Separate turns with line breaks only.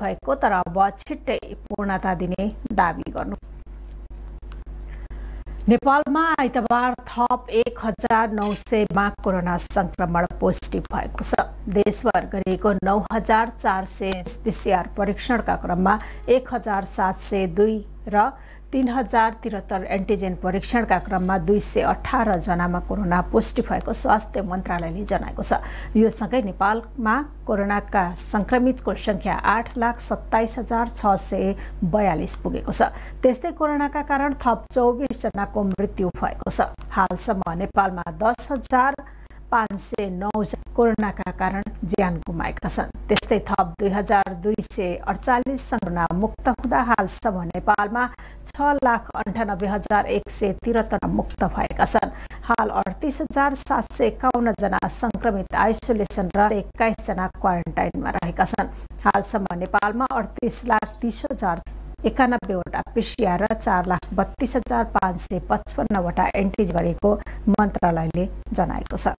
भएको तर अब छिट्टै पूर्णता दिने दावी गर्नु। नेपालमा आइतबार थप एक हजार नौ सयमा कोरोना संक्रमण पोजिटिभ भएको छ। देशभर गरिएको नौ हजार चार सय पिसिआर परीक्षणका क्रममा एक हजार सात सय दुई र तीन हजार त्रिहत्तर एन्टिजेन परीक्षणका क्रममा दुई सय अठार जनामा कोरोना पुष्टि भएको स्वास्थ्य मन्त्रालयले जनाएको छ। यो सँगै नेपालमा कोरोनाका संक्रमितको संख्या आठ लाख सत्ताइस हजार छ सय बयालिस पुगेको छ। त्यस्तै कोरोनाका कारण थप चौबिसजनाको मृत्यु भएको छ। हालसम्म नेपालमा दस हजार पाँच सय नौ कोरोनाका कारण ज्यान गुमाएका छन्। त्यस्तै थप दुई हजार दुई सय अडचालिस सङ्क्रमण मुक्त हुँदा हालसम्म नेपालमा छ लाख अन्ठानब्बे हजार एक सय त्रिहत्तर मुक्त भएका छन्। हाल अडतिस हजार सात सय एकाउन्नजना सङ्क्रमित आइसोलेसन र एक्काइसजना क्वारेन्टाइनमा रहेका छन्। हालसम्म नेपालमा अडतिस लाख तिस हजार एकानब्बेवटा पिसिआर र चार लाख बत्तिस हजार पाँच सय पचपन्नवटा एन्टिज गरेको मन्त्रालयले जनाएको छ।